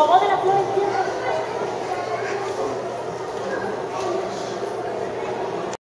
¿Cómo de la flor entiendo?